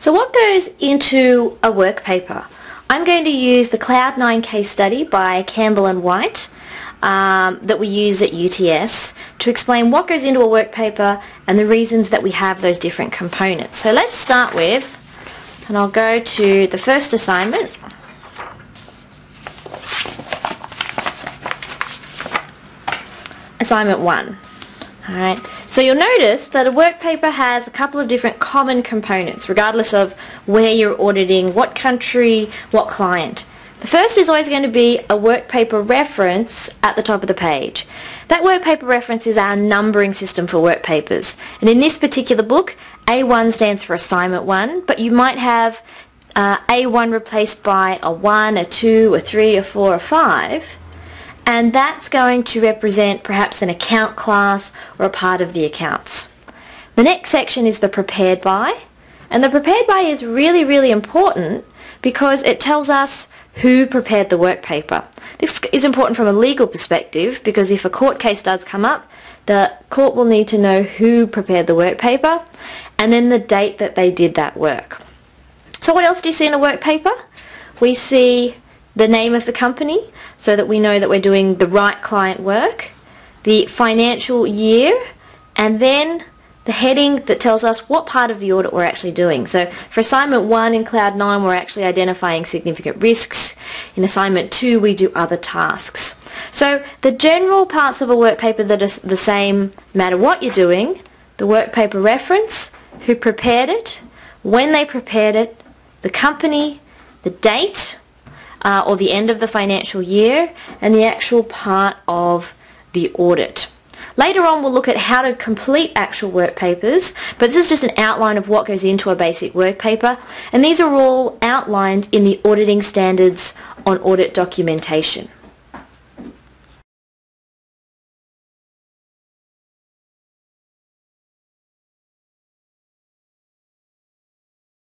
So what goes into a work paper? I'm going to use the Cloud9 case study by Campbell and White um, that we use at UTS to explain what goes into a work paper and the reasons that we have those different components. So let's start with, and I'll go to the first assignment. Assignment 1. Alright, so you'll notice that a work paper has a couple of different common components regardless of where you're auditing, what country, what client. The first is always going to be a work paper reference at the top of the page. That work paper reference is our numbering system for work papers. And in this particular book, A1 stands for assignment 1, but you might have uh, A1 replaced by a 1, a 2, a 3, a 4, a 5 and that's going to represent perhaps an account class or a part of the accounts. The next section is the prepared by and the prepared by is really really important because it tells us who prepared the work paper. This is important from a legal perspective because if a court case does come up the court will need to know who prepared the work paper and then the date that they did that work. So what else do you see in a work paper? We see the name of the company so that we know that we're doing the right client work, the financial year, and then the heading that tells us what part of the audit we're actually doing. So for assignment 1 in Cloud9 we're actually identifying significant risks. In assignment 2 we do other tasks. So the general parts of a work paper that are the same no matter what you're doing, the work paper reference, who prepared it, when they prepared it, the company, the date, uh, or the end of the financial year and the actual part of the audit. Later on we'll look at how to complete actual work papers, but this is just an outline of what goes into a basic work paper and these are all outlined in the auditing standards on audit documentation.